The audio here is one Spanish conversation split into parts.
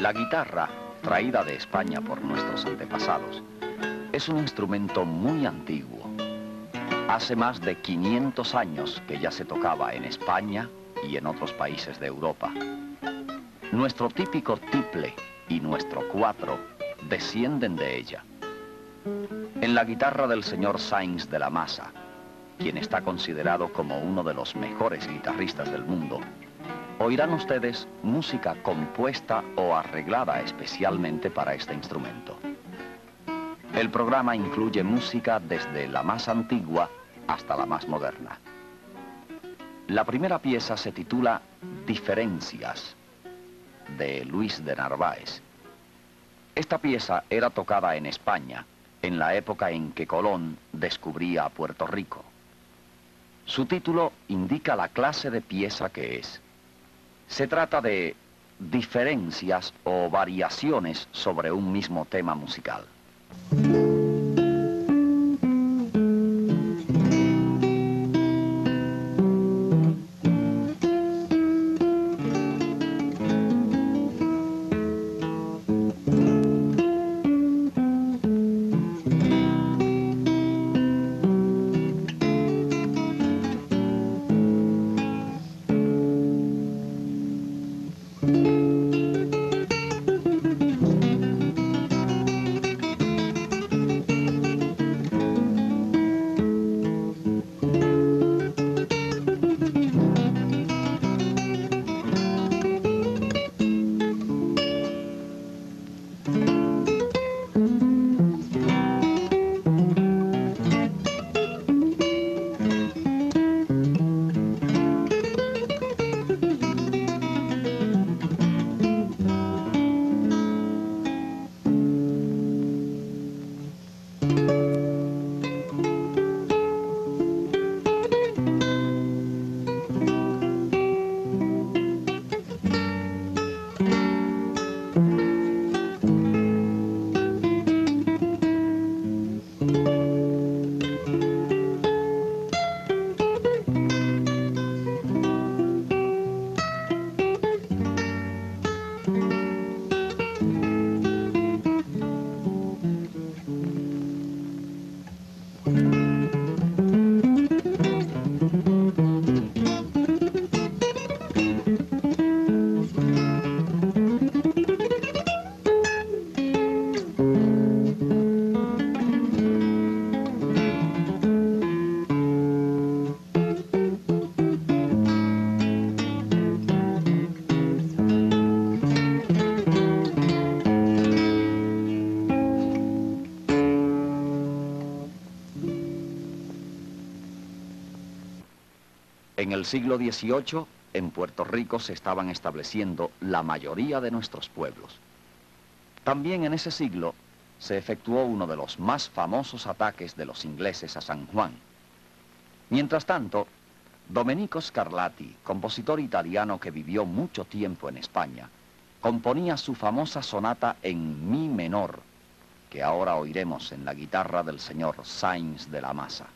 La guitarra, traída de España por nuestros antepasados, es un instrumento muy antiguo. Hace más de 500 años que ya se tocaba en España y en otros países de Europa. Nuestro típico tiple y nuestro cuatro descienden de ella. En la guitarra del señor Sainz de la Masa, quien está considerado como uno de los mejores guitarristas del mundo, oirán ustedes música compuesta o arreglada especialmente para este instrumento. El programa incluye música desde la más antigua hasta la más moderna. La primera pieza se titula Diferencias, de Luis de Narváez. Esta pieza era tocada en España, en la época en que Colón descubría a Puerto Rico. Su título indica la clase de pieza que es. Se trata de diferencias o variaciones sobre un mismo tema musical. El siglo XVIII, en Puerto Rico se estaban estableciendo la mayoría de nuestros pueblos. También en ese siglo se efectuó uno de los más famosos ataques de los ingleses a San Juan. Mientras tanto, Domenico Scarlatti, compositor italiano que vivió mucho tiempo en España, componía su famosa sonata en mi menor, que ahora oiremos en la guitarra del señor Sainz de la Masa.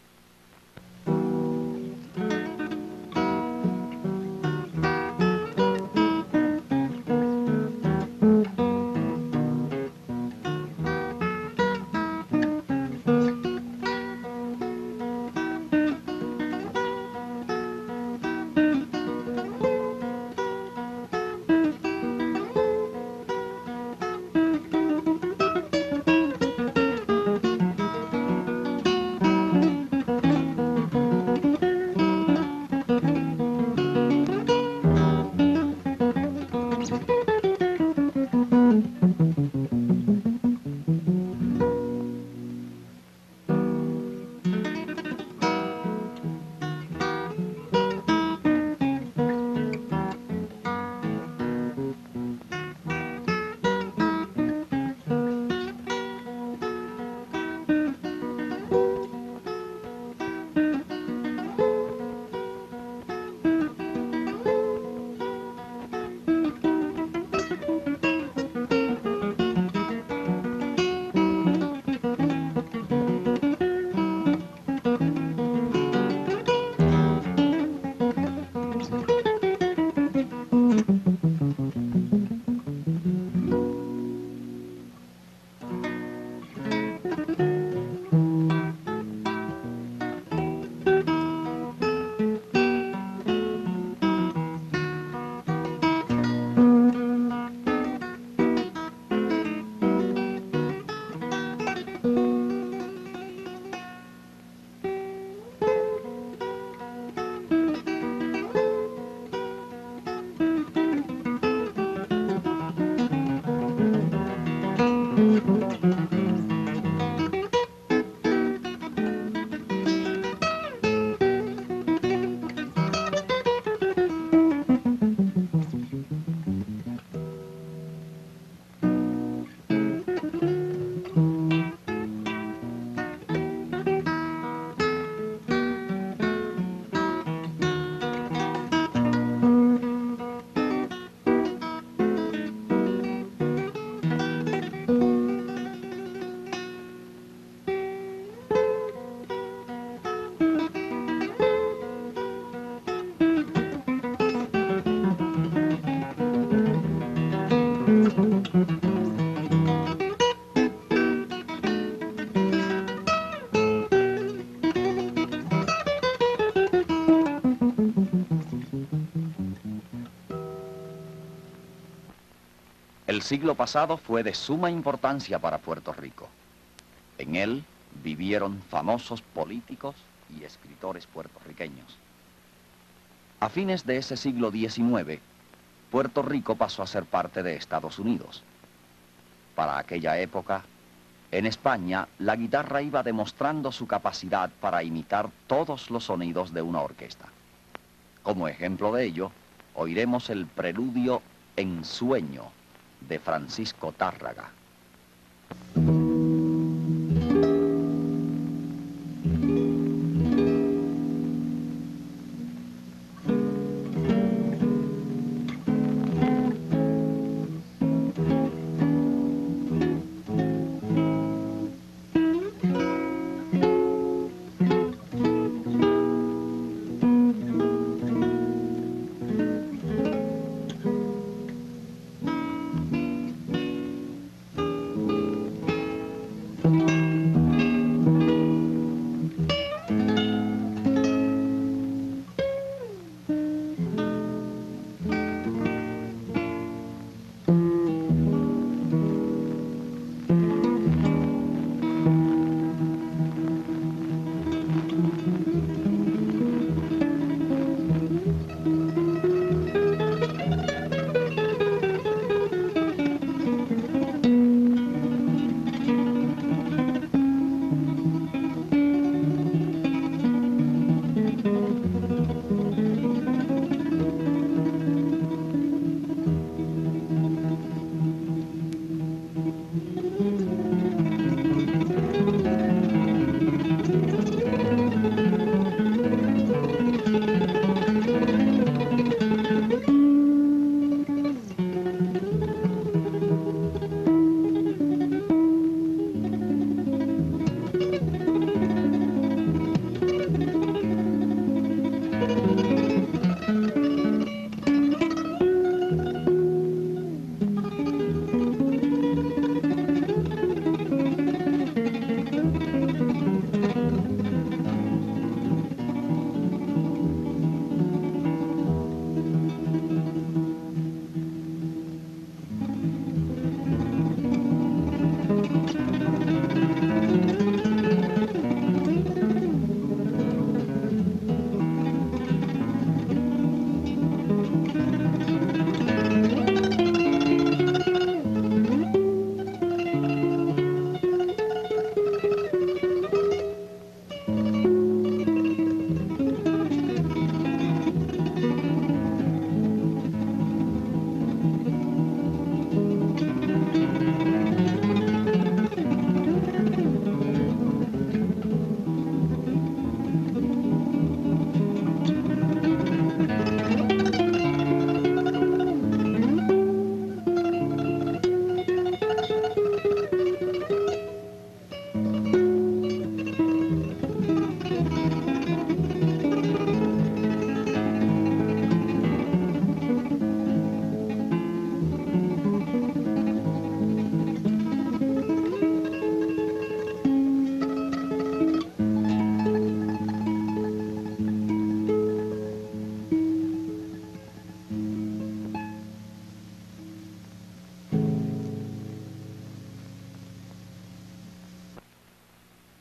El siglo pasado fue de suma importancia para Puerto Rico. En él vivieron famosos políticos y escritores puertorriqueños. A fines de ese siglo XIX, Puerto Rico pasó a ser parte de Estados Unidos. Para aquella época, en España, la guitarra iba demostrando su capacidad para imitar todos los sonidos de una orquesta. Como ejemplo de ello, oiremos el preludio En Sueño de Francisco Tárraga.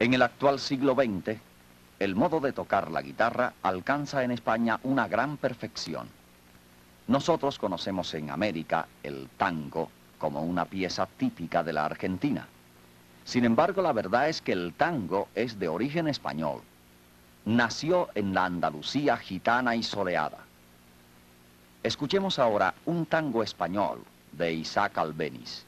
En el actual siglo XX, el modo de tocar la guitarra alcanza en España una gran perfección. Nosotros conocemos en América el tango como una pieza típica de la Argentina. Sin embargo, la verdad es que el tango es de origen español. Nació en la Andalucía gitana y soleada. Escuchemos ahora un tango español de Isaac Albeniz.